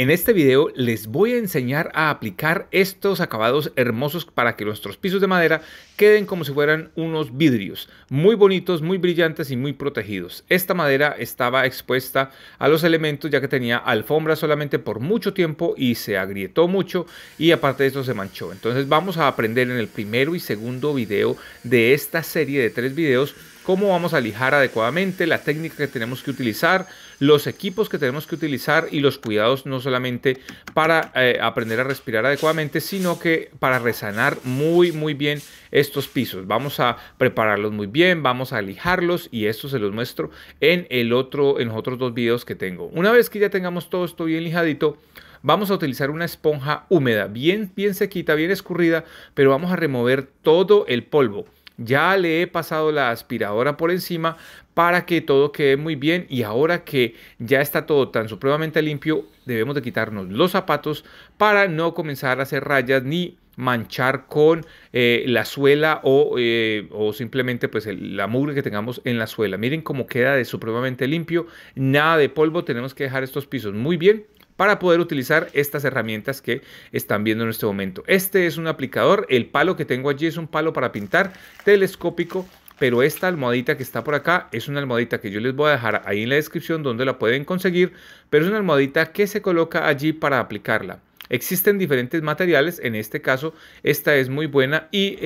En este video les voy a enseñar a aplicar estos acabados hermosos para que nuestros pisos de madera queden como si fueran unos vidrios, muy bonitos, muy brillantes y muy protegidos. Esta madera estaba expuesta a los elementos ya que tenía alfombra solamente por mucho tiempo y se agrietó mucho y aparte de eso se manchó. Entonces vamos a aprender en el primero y segundo video de esta serie de tres videos cómo vamos a lijar adecuadamente, la técnica que tenemos que utilizar, los equipos que tenemos que utilizar y los cuidados no solamente para eh, aprender a respirar adecuadamente, sino que para resanar muy muy bien estos pisos. Vamos a prepararlos muy bien, vamos a lijarlos y esto se los muestro en el otro en los otros dos videos que tengo. Una vez que ya tengamos todo esto bien lijadito, vamos a utilizar una esponja húmeda, bien bien sequita, bien escurrida, pero vamos a remover todo el polvo. Ya le he pasado la aspiradora por encima para que todo quede muy bien y ahora que ya está todo tan supremamente limpio, debemos de quitarnos los zapatos para no comenzar a hacer rayas ni manchar con eh, la suela o, eh, o simplemente pues la mugre que tengamos en la suela. Miren cómo queda de supremamente limpio, nada de polvo, tenemos que dejar estos pisos muy bien para poder utilizar estas herramientas que están viendo en este momento. Este es un aplicador, el palo que tengo allí es un palo para pintar telescópico pero esta almohadita que está por acá es una almohadita que yo les voy a dejar ahí en la descripción donde la pueden conseguir, pero es una almohadita que se coloca allí para aplicarla. Existen diferentes materiales, en este caso esta es muy buena y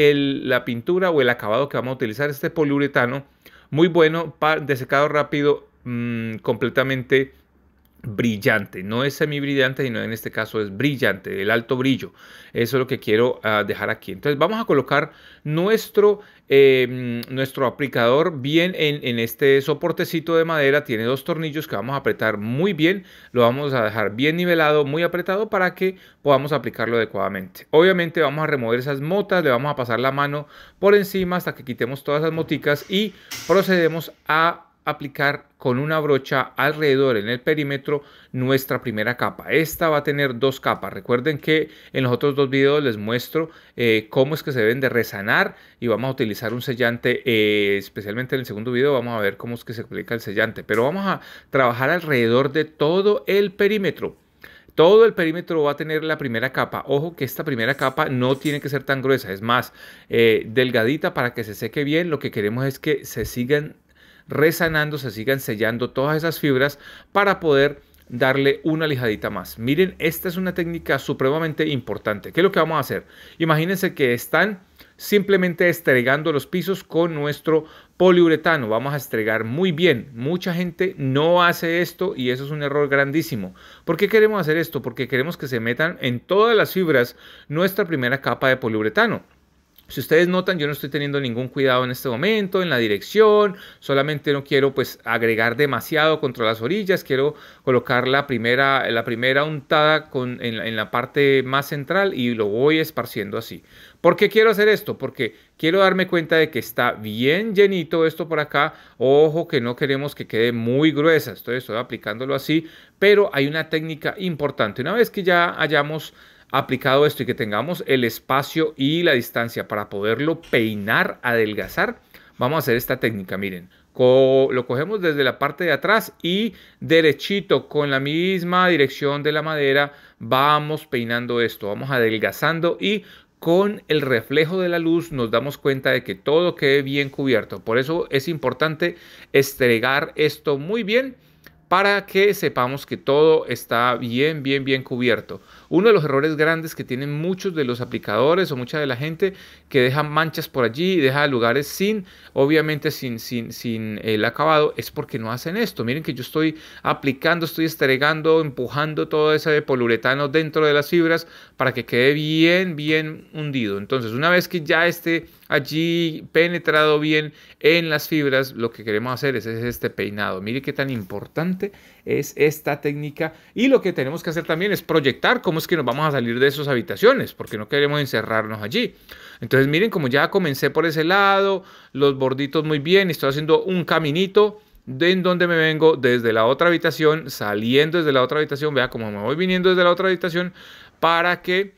la pintura o el acabado que vamos a utilizar este poliuretano muy bueno para de secado rápido, mm, completamente brillante, no es semi brillante, sino en este caso es brillante, el alto brillo. Eso es lo que quiero ah, dejar aquí. Entonces vamos a colocar nuestro, em, nuestro aplicador bien en, en, este soportecito de madera. Tiene dos tornillos que vamos a apretar muy bien. Lo vamos a dejar bien nivelado, muy apretado para que podamos aplicarlo adecuadamente. Obviamente vamos a remover esas motas, le vamos a pasar la mano por encima hasta que quitemos todas las moticas y procedemos a aplicar con una brocha alrededor en el perímetro nuestra primera capa. Esta va a tener dos capas. Recuerden que en los otros dos videos les muestro eh, cómo es que se deben de resanar y vamos a utilizar un sellante, eh, especialmente en el segundo video vamos a ver cómo es que se aplica el sellante, pero vamos a trabajar alrededor de todo el perímetro. Todo el perímetro va a tener la primera capa. Ojo que esta primera capa no tiene que ser tan gruesa, es más eh, delgadita para que se seque bien. Lo que queremos es que se sigan resanando, se sigan sellando todas esas fibras para poder darle una lijadita más. Miren, esta es una técnica supremamente importante. ¿Qué es lo que vamos a hacer? Imagínense que están simplemente estregando los pisos con nuestro poliuretano. Vamos a estregar muy bien. Mucha gente no hace esto y eso es un error grandísimo. ¿Por qué queremos hacer esto? Porque queremos que se metan en todas las fibras nuestra primera capa de poliuretano. Si ustedes notan, yo no estoy teniendo ningún cuidado en este momento en la dirección, solamente no quiero pues agregar demasiado contra las orillas, quiero colocar la primera, la primera untada con, en, en la parte más central y lo voy esparciendo así. ¿Por qué quiero hacer esto? Porque quiero darme cuenta de que está bien llenito esto por acá. Ojo que no queremos que quede muy gruesa. Estoy, estoy aplicándolo así, pero hay una técnica importante. Una vez que ya hayamos aplicado esto y que tengamos el espacio y la distancia para poderlo peinar, adelgazar, vamos a hacer esta técnica, miren. lo cogemos desde la parte de atrás y derechito con la misma dirección de la madera vamos peinando esto, vamos adelgazando y con el reflejo de la luz nos damos cuenta de que todo quede bien cubierto. Por eso es importante estregar esto muy bien para que sepamos que todo está bien, bien, bien cubierto. Uno de los errores grandes que tienen muchos de los aplicadores o mucha de la gente que deja manchas por allí, deja lugares sin, obviamente sin, sin, sin el acabado, es porque no hacen esto. Miren que yo estoy aplicando, estoy estregando, empujando todo ese poliuretano dentro de las fibras para que quede bien, bien hundido. Entonces, una vez que ya esté allí penetrado bien en las fibras, lo que queremos hacer es, este peinado. Mire qué tan importante es esta técnica y lo que tenemos que hacer también es proyectar cómo es que nos vamos a salir de esas habitaciones, porque no queremos encerrarnos allí. Entonces miren como ya comencé por ese lado, los borditos muy bien, estoy haciendo un caminito de en donde me vengo desde la otra habitación, saliendo desde la otra habitación, vea cómo me voy viniendo desde la otra habitación para que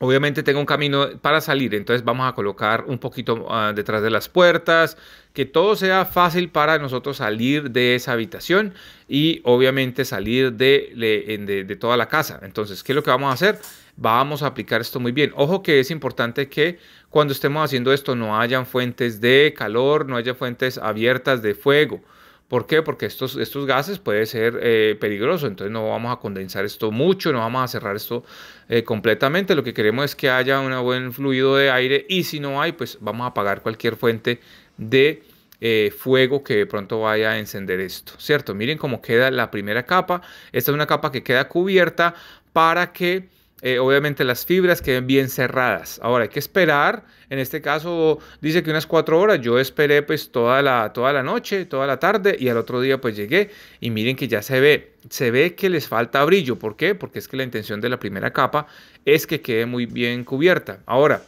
Obviamente tengo un camino para salir, entonces vamos a colocar un poquito ah, detrás de las puertas, que todo sea fácil para nosotros salir de esa habitación y obviamente salir de, de, de, toda la casa. Entonces, ¿qué es lo que vamos a hacer? Vamos a aplicar esto muy bien. Ojo que es importante que cuando estemos haciendo esto no hayan fuentes de calor, no haya fuentes abiertas de fuego. ¿Por qué? Porque estos, estos gases pueden ser eh, peligrosos, entonces no vamos a condensar esto mucho, no vamos a cerrar esto eh, completamente. Lo que queremos es que haya un buen fluido de aire y si no hay, pues vamos a apagar cualquier fuente de eh, fuego que de pronto vaya a encender esto, ¿cierto? Miren cómo queda la primera capa. Esta es una capa que queda cubierta para que eh, obviamente las fibras queden bien cerradas. Ahora hay que esperar, en este caso dice que unas cuatro horas, yo esperé pues toda la, toda la noche, toda la tarde y al otro día pues llegué y miren que ya se ve, se ve que les falta brillo. ¿Por qué? Porque es que la intención de la primera capa es que quede muy bien cubierta. Ahora,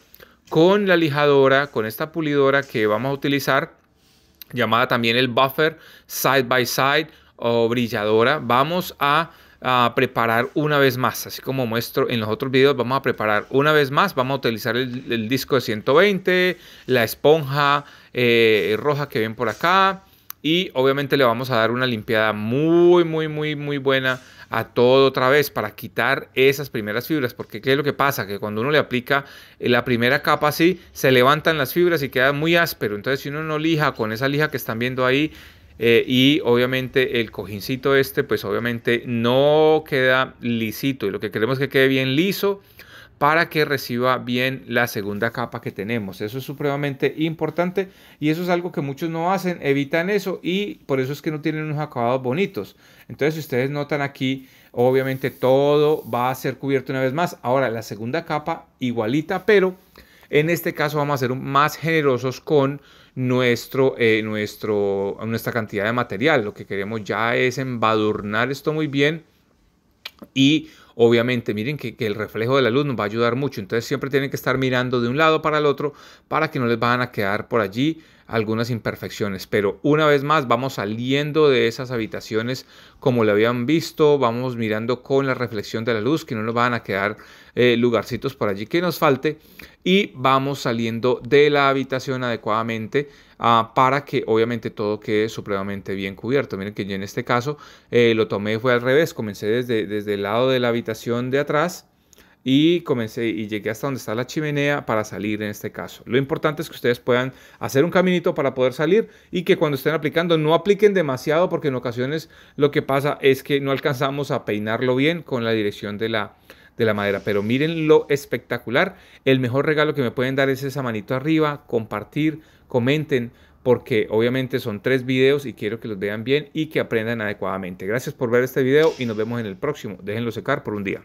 con la lijadora, con esta pulidora que vamos a utilizar, llamada también el buffer side by side o brilladora, vamos a a preparar una vez más, así como muestro en los otros videos, vamos a preparar una vez más, vamos a utilizar el, disco de 120, la esponja eh, roja que ven por acá y obviamente le vamos a dar una limpiada muy, muy, muy, muy buena a todo otra vez para quitar esas primeras fibras, porque ¿qué es lo que pasa? Que cuando uno le aplica la primera capa así, se levantan las fibras y queda muy áspero, entonces si uno no lija con esa lija que están viendo ahí, eh, y obviamente el cojincito este, pues obviamente no queda lisito. Y lo que queremos es que quede bien liso para que reciba bien la segunda capa que tenemos. Eso es supremamente importante y eso es algo que muchos no hacen, evitan eso y por eso es que no tienen unos acabados bonitos. Entonces, si ustedes notan aquí, obviamente todo va a ser cubierto una vez más. Ahora, la segunda capa igualita, pero en este caso vamos a ser más generosos con nuestro, eh, nuestro, nuestra cantidad de material. Lo que queremos ya es embadurnar esto muy bien y obviamente miren que, que, el reflejo de la luz nos va a ayudar mucho. Entonces siempre tienen que estar mirando de un lado para el otro para que no les van a quedar por allí algunas imperfecciones, pero una vez más vamos saliendo de esas habitaciones como lo habían visto, vamos mirando con la reflexión de la luz, que no nos van a quedar eh, lugarcitos por allí que nos falte, y vamos saliendo de la habitación adecuadamente ah, para que obviamente todo quede supremamente bien cubierto. Miren que yo en este caso eh, lo tomé, fue al revés, comencé desde, desde el lado de la habitación de atrás, y comencé y llegué hasta donde está la chimenea para salir en este caso. Lo importante es que ustedes puedan hacer un caminito para poder salir y que cuando estén aplicando no apliquen demasiado porque en ocasiones lo que pasa es que no alcanzamos a peinarlo bien con la dirección de la, de la madera. Pero miren lo espectacular. El mejor regalo que me pueden dar es esa manito arriba, compartir, comenten porque obviamente son tres videos y quiero que los vean bien y que aprendan adecuadamente. Gracias por ver este video y nos vemos en el próximo. Déjenlo secar por un día.